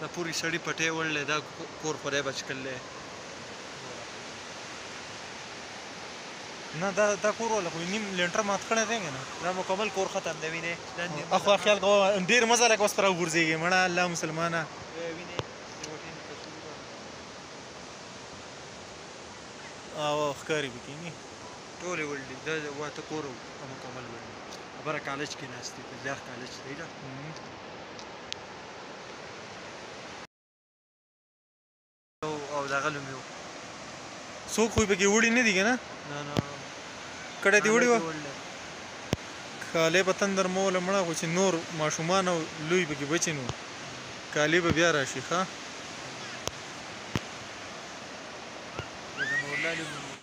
دا پوری سړی پټې وړلې دا کور خو دی بچ کړلې نه دا دا کور ولا خو نیم لینټر مات کړی دی نه دا مکمل کور ختم دی ویني دا نیم اخو خیال کو ډیر مزه لکه وس پر ورځيږي مړه الله مسلمانه ویني او ښکاری بکینی ټولې ولډي دا واته کور او مکمل ولډي خبره کالج کې ناشتي په زیار کالج دی دا او دا غلو میو څوک خو به کې وړي نه دي کنه نه نه کړه دی وړي کاله په تندر مو لمړه خو چې نور ماشومان او لوی به کې بچینو کالی به بیا راشي ښا